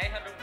800